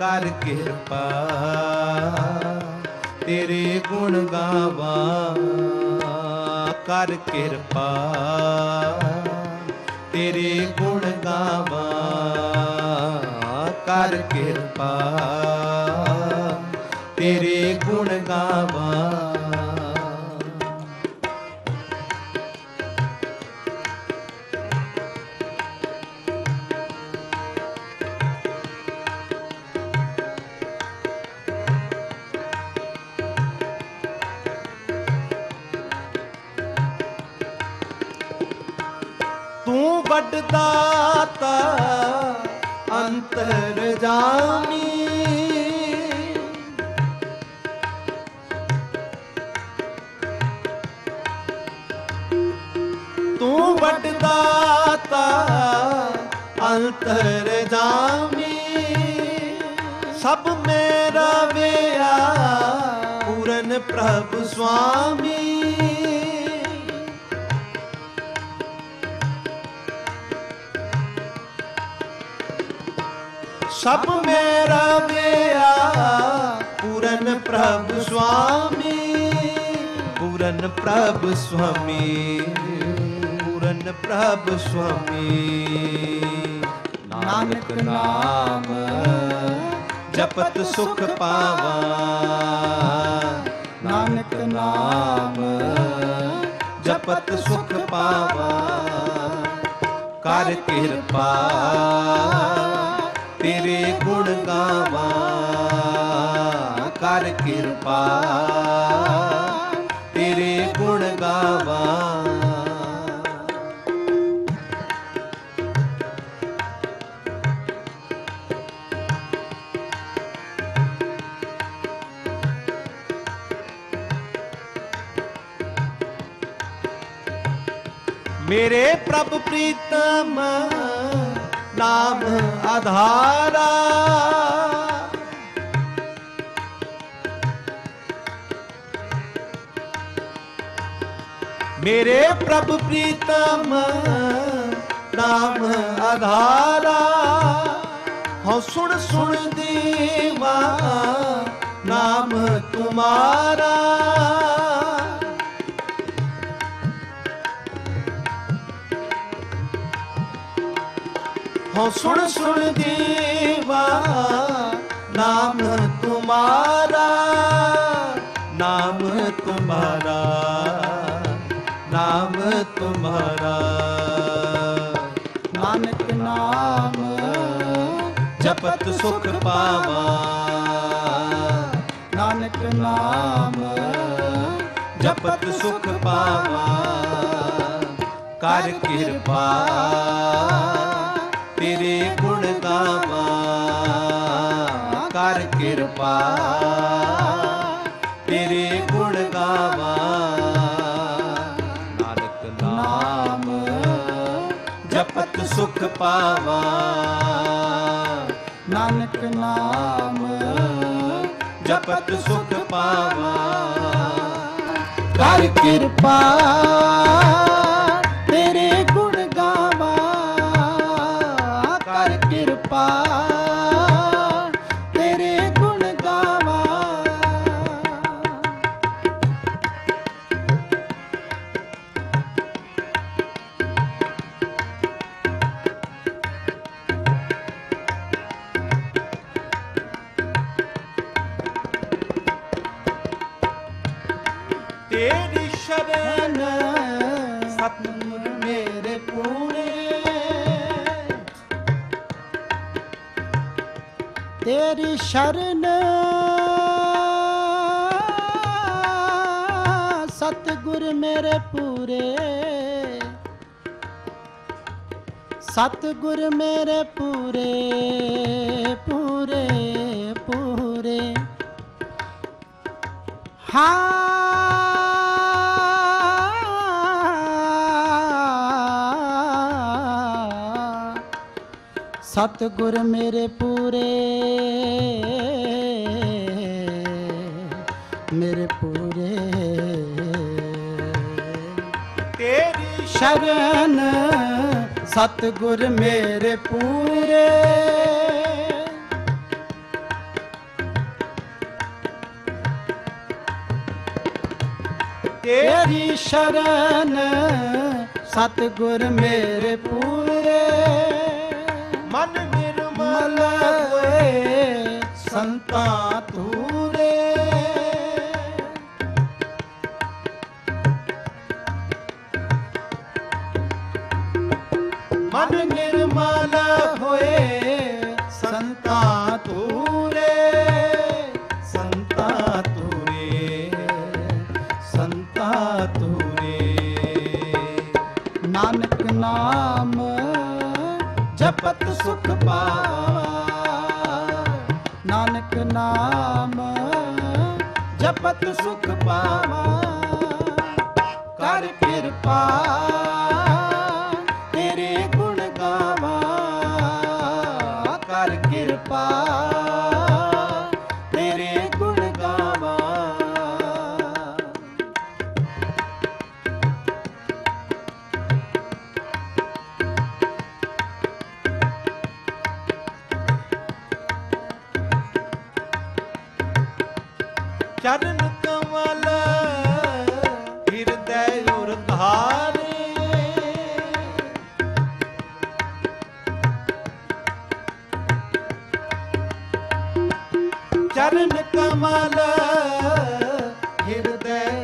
ਕਰ ਕਿਰਪਾ, ਤੇਰੇ ਗੁਣ ਗਾਵਾਂ ਕਰ ਕਿਰਪਾ। ਤੇਰੇ ਗੁਣ ਗਾਵਾਂ ਕਰ ਕਿਰਪਾ, ਤੇਰੇ ਗੁਣ ਗਾਵਾਂ ਤੂੰ ਵੱਡਦਾਤਾ ਅੰਤਰ ਜਾਮੀ। ਤੂੰ ਵੱਡਦਾਤਾ ਅੰਤਰ ਜਾਮੀ। ਸਭ ਮੇਰਾ ਵਿਆ ਪੂਰਨ ਪ੍ਰਭ ਸੁਆਮੀ। ਸਭ ਮੇਰਾ ਵਿਆ ਪੂਰਨ ਪ੍ਰਭ ਸੁਆਮੀ, ਪੂਰਨ ਪ੍ਰਭ ਸੁਆਮੀ, ਪੂਰਨ ਪ੍ਰਭ ਸੁਆਮੀ। ਨਾਨਕ ਨਾਮ ਜਪਤ ਸੁਖ ਪਾਵਾਂ। ਨਾਨਕ ਨਾਮ ਜਪਤ ਸੁਖ ਪਾਵਾਂ। ਕਰ ਕਿਰਪਾ ਤੇਰੇ ਗੁਣ ਗਾਵਾਂ ਕਰ ਕਿਰਪਾ। ਤੇਰੇ ਗੁਣ ਗਾਵਾਂ। ਮੇਰੇ ਪ੍ਰਭ ਪ੍ਰੀਤਮ ਨਾਮ ਆਧਾਰਾ। ਮੇਰੇ ਪ੍ਰਭ ਪ੍ਰੀਤਮ ਨਾਮ ਆਧਾਰਾ। ਹਉ ਸੁਣ ਸੁਣ ਦੇਵਾ ਨਾਮ ਤੁਮਾਰਾ। ਹਉ ਸੁਣ ਸੁਣ ਦੇਵਾ, ਨਾਮ ਤੁਮਾਰਾ ਨਾਮ ਤੁਮਾਰਾ ਨਾਮ ਤੁਮਾਰਾ। ਨਾਨਕ ਨਾਮ ਜਪਤ ਸੁਖ ਪਾਵਾਂ। ਨਾਨਕ ਨਾਮ ਜਪਤ ਸੁਖ ਪਾਵਾਂ। ਕਰ ਕਿਰਪਾ ਕਿਰਪਾ ਤੇਰੇ ਗੁਣ ਗਾਵਾ। ਨਾਨਕ ਨਾਮ ਜਪਤ ਸੁਖ ਪਾਵਾ। ਨਾਨਕ ਨਾਮ ਜਪਤ ਸੁਖ ਪਾਵਾਂ। ਕਰ ਕਿਰਪਾ ਤੇਰੀ ਸ਼ਰਨ ਸਤਿਗੁਰ ਮੇਰੇ ਪੂਰੇ ਤੇਰੀ ਸ਼ਰਨ ਸਤਿਗੁਰ ਮੇਰੇ ਪੂਰੇ ਸਤਿਗੁਰ ਮੇਰੇ ਪੂਰੇ ਪੂਰੇ ਪੂਰੇ ਹਾਂ ਸਤਗੁਰ ਮੇਰੇ ਪੂਰੇ ਮੇਰੇ ਪੂਰੇ। ਤੇਰੀ ਸ਼ਰਨ ਸਤਗੁਰ ਮੇਰੇ ਪੂਰੇ। ਤੇਰੀ ਸ਼ਰਨ ਸਤਗੁਰ ਮੇਰੇ ਪੂਰੇ। ਸੰਤਾਂ ਤੂਰੇ ਮਨ ਨਿਰਮਲ ਹੋਏ ਸੰਤਾਂ ਤੂਰੇ ਸੰਤਾਂ ਤੂਰੇ ਸੰਤਾਂ ਤੂਰੇ ਨਾਨਕ ਨਾਮ ਜਪਤ ਸੁਖ ਪਾ ਸੁਖ ਪਾਵਾ। ਕਰ ਕਿਰਪਾ ਤੇਰੇ ਗੁਣ ਗਾਵਾ। ਕਰ ਕਿਰਪਾ ਤੇਰੇ ਗੁਣ ਗਾਵਾ। ਚਰਨ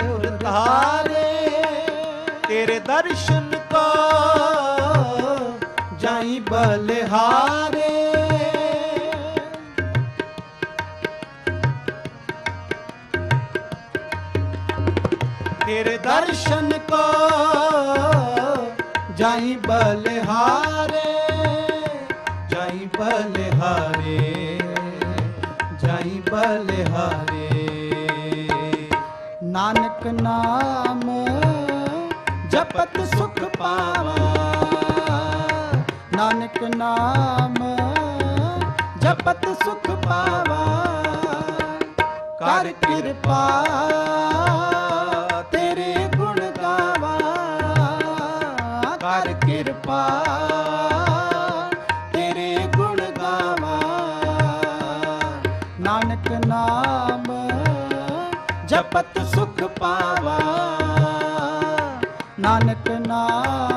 ਹਿਰਦੈ ਤੇਰੇ ਦਰਸ਼ਨ ਕੋ ਜਾਈ ਬਲਿਹਾਰੇ। ਤੇਰੇ ਦਰਸ਼ਨ ਦਰਸ਼ਨ ਕੋ ਜਾਈ ਬਲਿਹਾਰੇ ਜਾਈ ਬਲਿਹਾਰੇ ਜਾਈ ਬਲਿਹਾਰੇ। ਨਾਨਕ ਨਾਮ ਜਪਤ ਸੁਖ ਪਾਵਾ। ਨਾਨਕ ਨਾਮ ਜਪਤ ਸੁਖ ਪਾਵਾ। ਕਰ ਕਿਰਪਾ। ਨਾਨਕ ਨਾਮ